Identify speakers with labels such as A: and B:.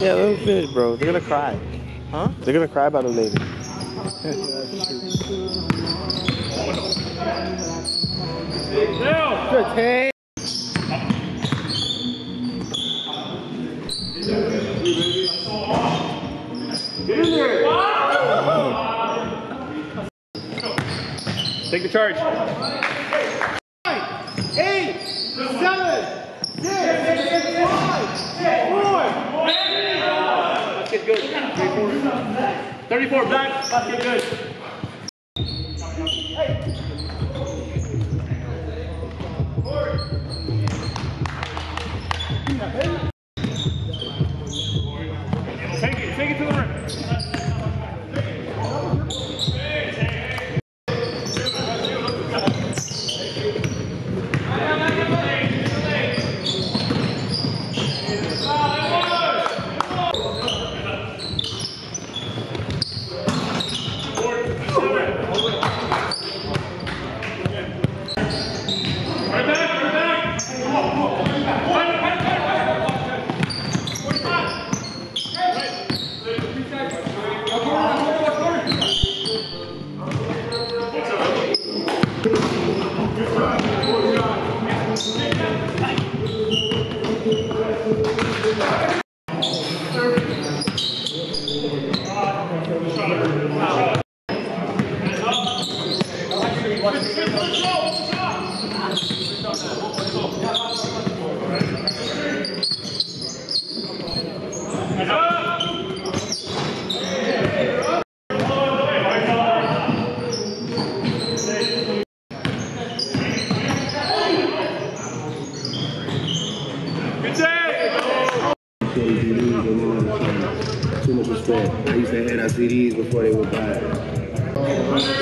A: Yeah, let them finish, bro. They're gonna cry.
B: Huh?
A: They're gonna cry about it later. Good. Hey.
C: Take the charge.
B: Eight, seven, six, five, four.
C: Basket good. 34. 34 back. Basket good. Take it, take it to the rim.
A: Respect. I used to hand out CDs before they would buy it.